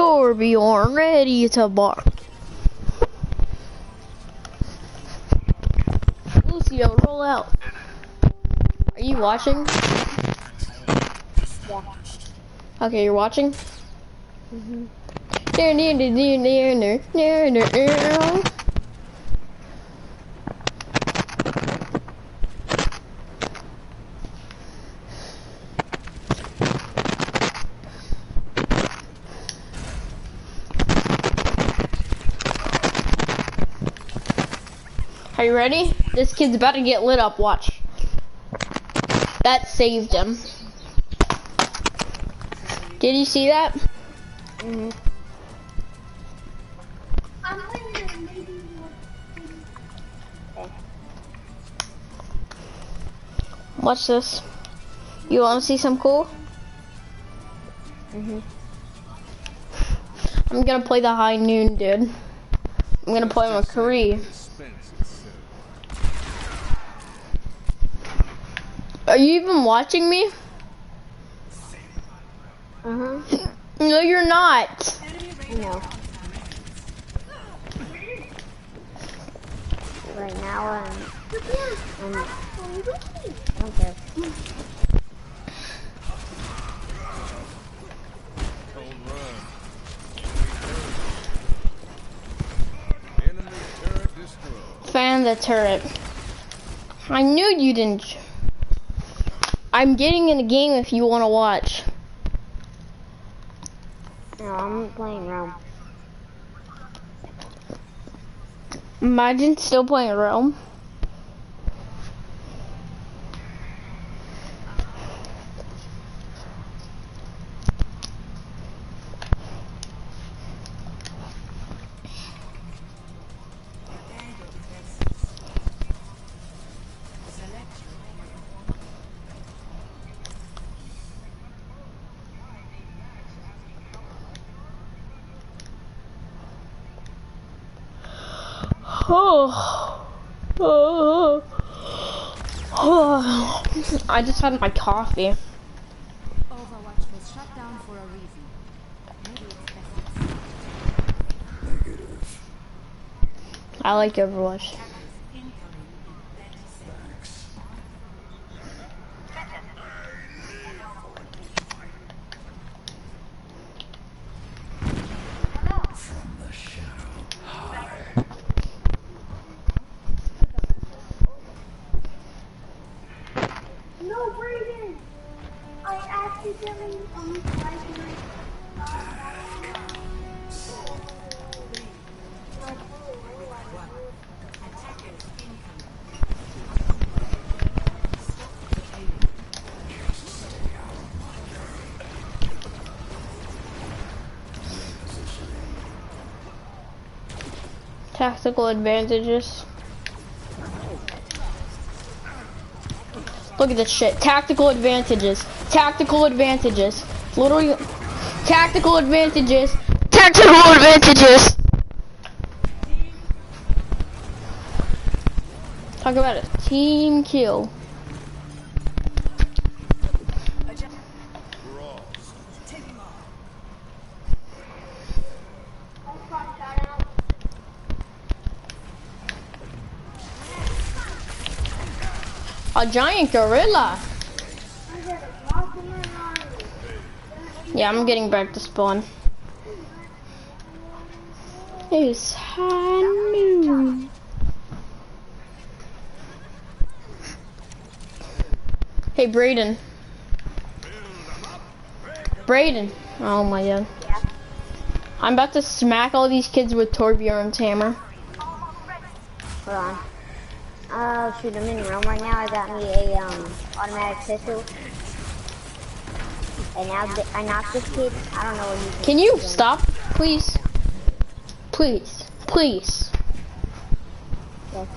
Torbjorn ready to bark. Lucio, roll out. Are you watching? Yeah. Okay, you're watching? Mm-hmm. Ready? This kid's about to get lit up, watch. That saved him. Did you see that? Mm-hmm. Watch this. You want to see some cool? Mm-hmm. I'm gonna play the high noon, dude. I'm gonna play McCree. Are you even watching me? Uh-huh. No, you're not. No. Right now, um, um, okay. Don't run. Enemy turret destroyed. Fan the turret. I knew you didn't. I'm getting in a game if you want to watch. No, I'm playing Rome. Imagine still playing Rome. Oh. Oh. Oh. I just had my coffee. Overwatch was shut down for a reason. Maybe it's I like Overwatch. Tactical advantages. Look at this shit. Tactical advantages. Tactical advantages. Literally. Tactical advantages. Tactical advantages. Talk about a Team kill. A giant gorilla. Yeah, I'm getting back to spawn. It's high noon. Hey, Brayden. Brayden. Oh my god. I'm about to smack all these kids with Torbjorn's hammer. Hold on. Oh shoot, I'm in Rome right now. I got me a um automatic pistol. And now I knocked this kid. I don't know what he's Can you stop, please? Please, please. Yes.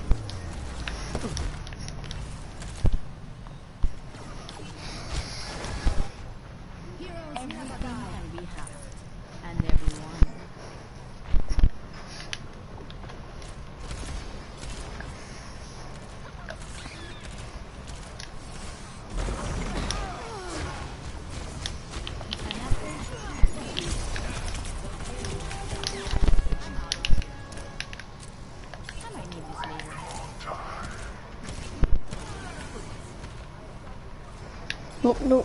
No, no.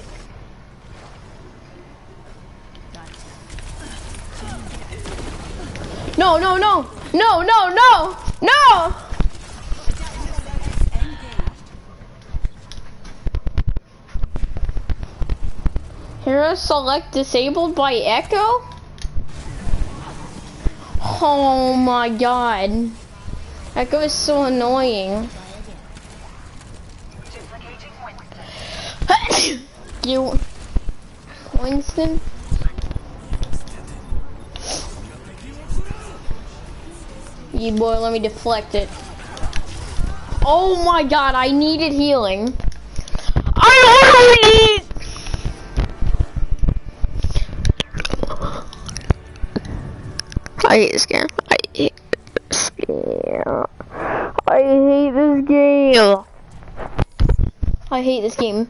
No, no, no, no, no, no, no! Hero select disabled by Echo? Oh my god. Echo is so annoying. You... Winston? You boy, let me deflect it. Oh my god, I needed healing. I I hate this game. I hate this game. I hate this game. I hate this game.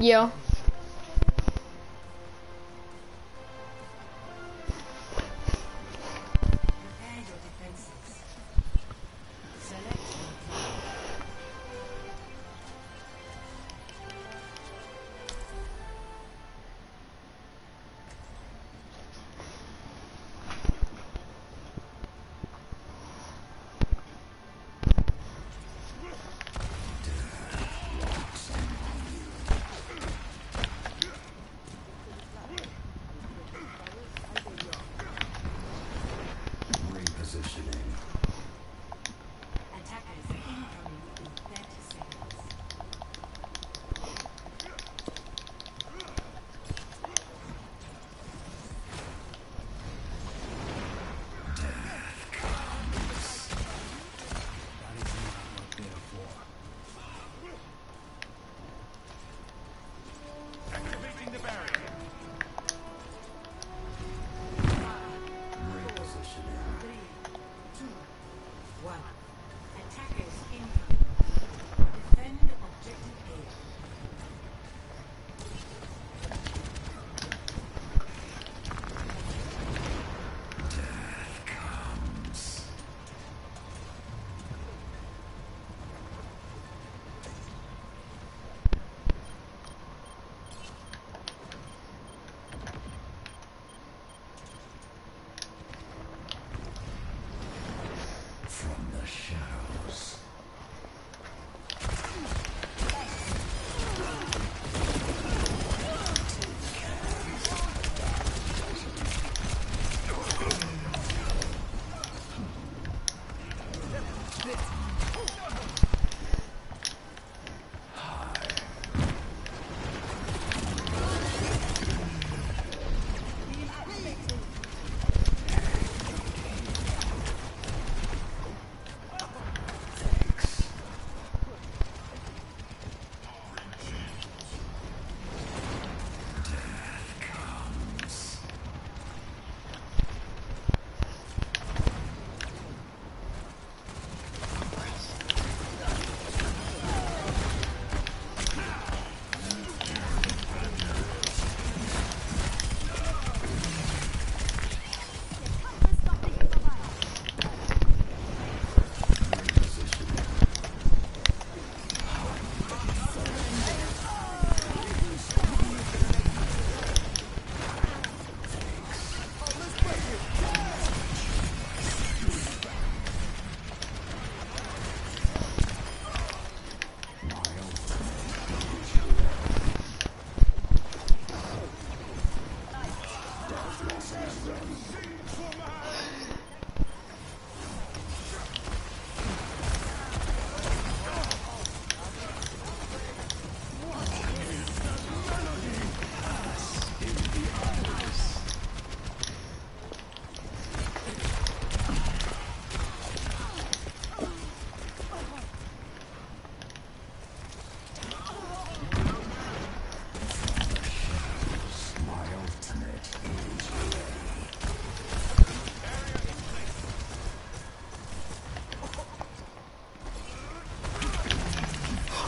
有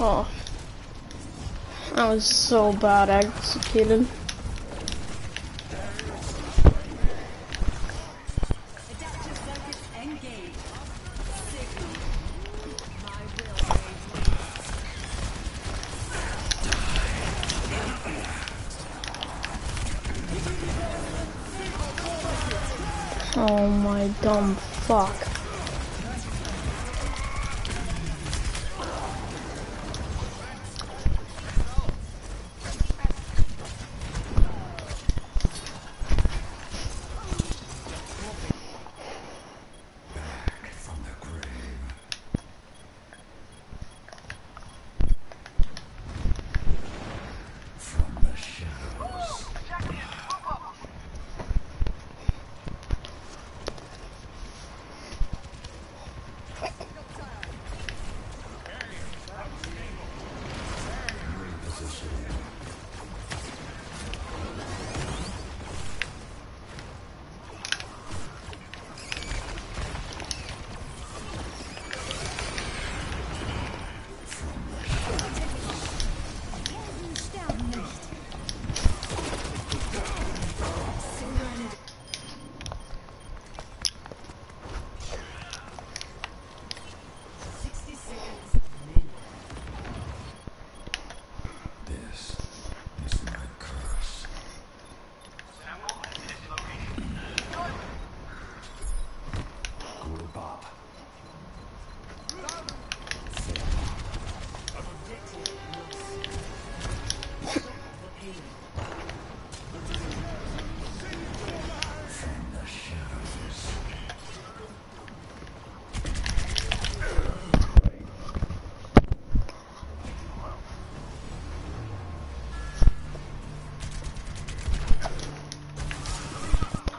Oh. That was so bad executed.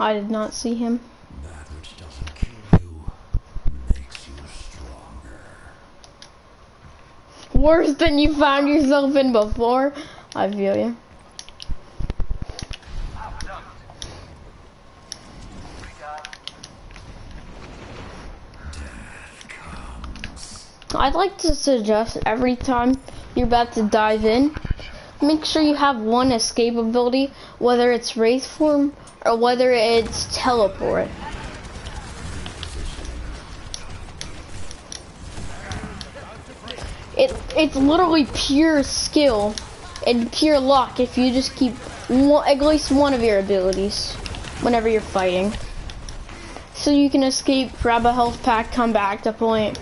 I did not see him. That which doesn't kill you makes you stronger. Worse than you found yourself in before. I feel you. I'd like to suggest every time you're about to dive in, make sure you have one escape ability, whether it's Wraith Form or whether it's Teleport. It it's literally pure skill and pure luck if you just keep one, at least one of your abilities whenever you're fighting. So you can escape, grab a health pack, come back to point.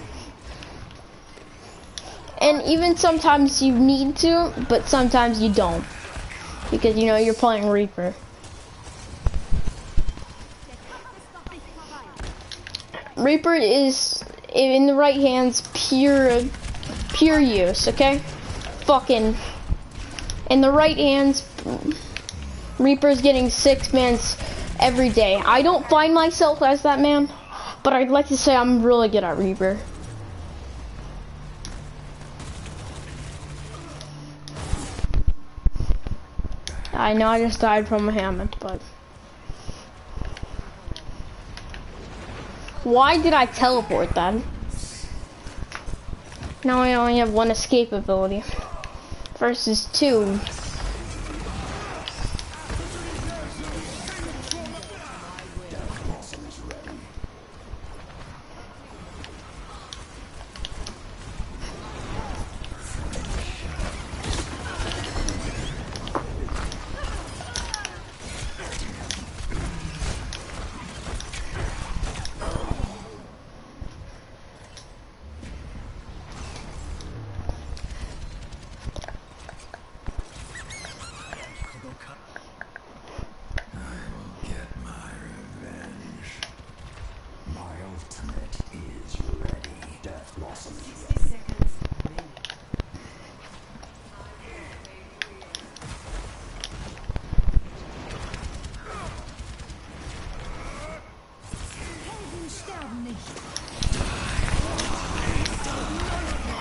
And even sometimes you need to, but sometimes you don't. Because you know you're playing Reaper. Reaper is in the right hands pure pure use, okay? Fucking in the right hands Reaper's getting six mans every day. I don't find myself as that man, but I'd like to say I'm really good at Reaper. I know I just died from a Hammond, but Why did I teleport then? Now I only have one escape ability. Versus two. Get my revenge. My ultimate is ready. Death Blossom is Sixty seconds remaining.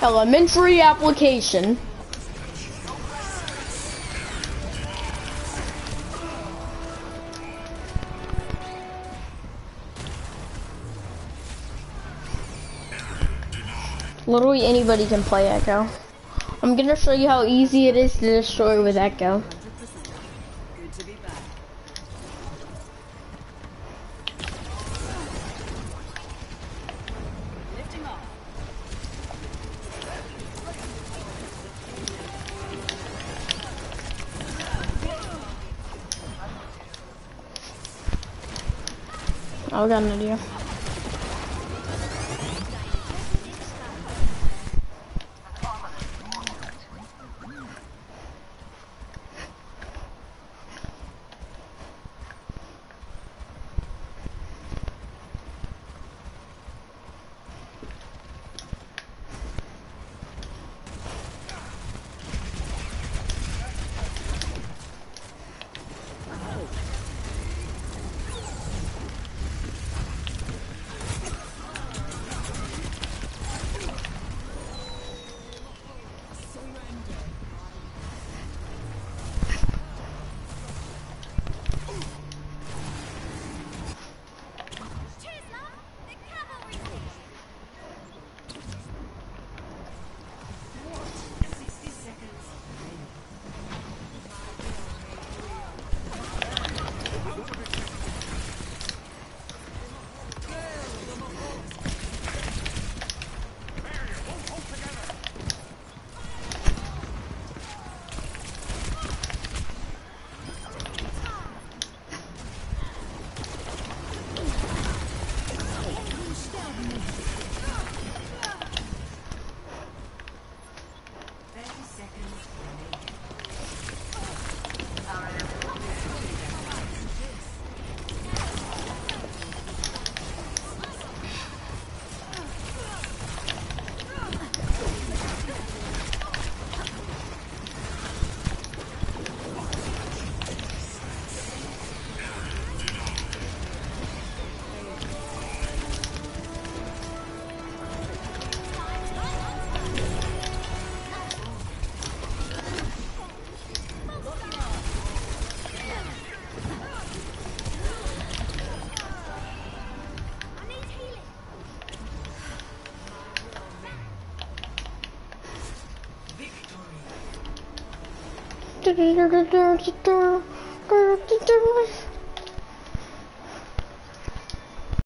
Elementary application. Literally anybody can play Echo. I'm gonna show you how easy it is to destroy with Echo. I got an idea. きっと、きます、